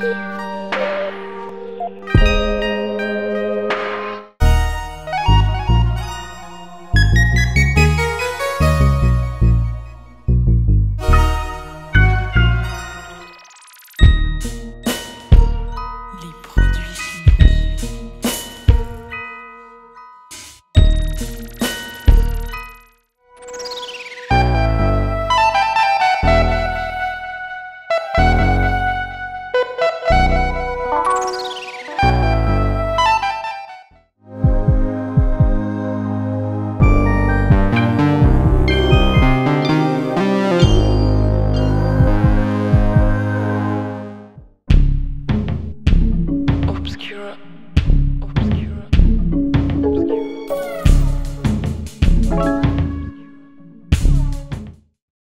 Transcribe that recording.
Música